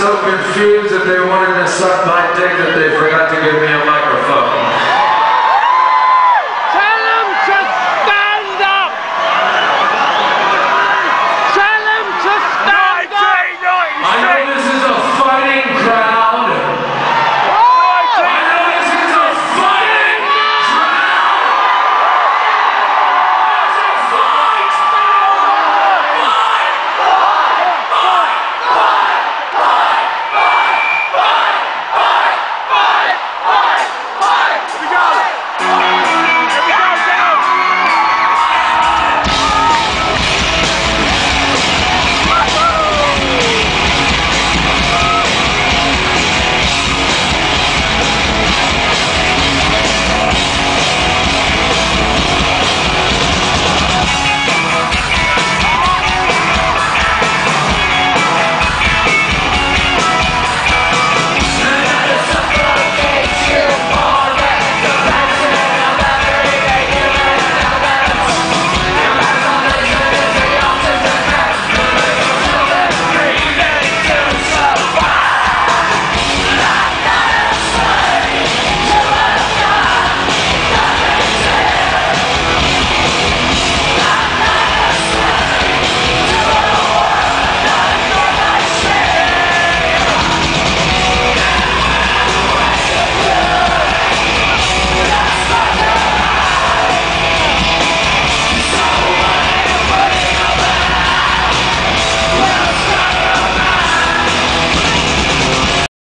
so confused that they wanted to suck my dick that they